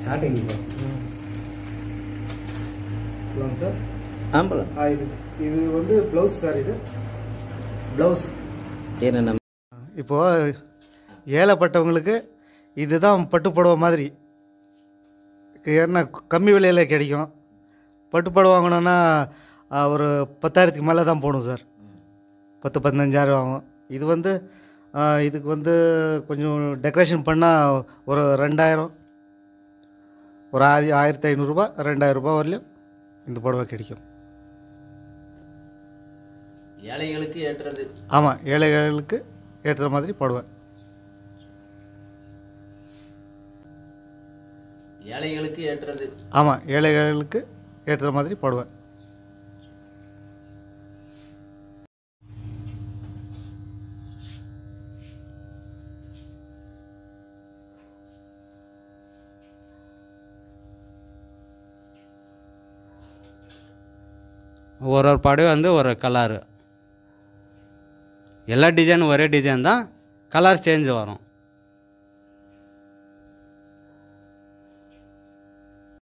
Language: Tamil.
ஸ்டார்டிங் சார் ஆம்பளம் இது இது வந்து ப்ளவுஸ் சார் இது ப்ளவுஸ் என்னென்ன இப்போது ஏழைப்பட்டவங்களுக்கு இதுதான் பட்டு புடவை மாதிரி ஏன்னா கம்மி விலையில் கிடைக்கும். பட்டு வாங்கணுன்னா ஒரு பத்தாயிரத்துக்கு மேலே தான் போகணும் சார். பத்து பதினஞ்சாயிரம் ஆகும். இது வந்து இதுக்கு வந்து கொஞ்சம் டெக்கரேஷன் பண்ணால் ஒரு ரெண்டாயிரம். ஒரு ஆயி ஆயிரத்தி ஐநூறுரூபா ரெண்டாயிரரூபா வரலையும் இந்த புடவை கிடைக்கும். ஏழைகளுக்கு ஏற்றது. ஆமாம் ஏழைகளுக்கு ஏற்ற மாதிரி புடவை. ஏழைகளுக்கு ஏற்றது. ஆமாம் ஏழைகளுக்கு ஏற்ற மாதிரி புடவை. ஒரு ஒரு புடவை வந்து ஒரு கலரு. எல்லா டிசைனும் ஒரே டிசைன் தான். கலர் சேஞ்ச் வரும்.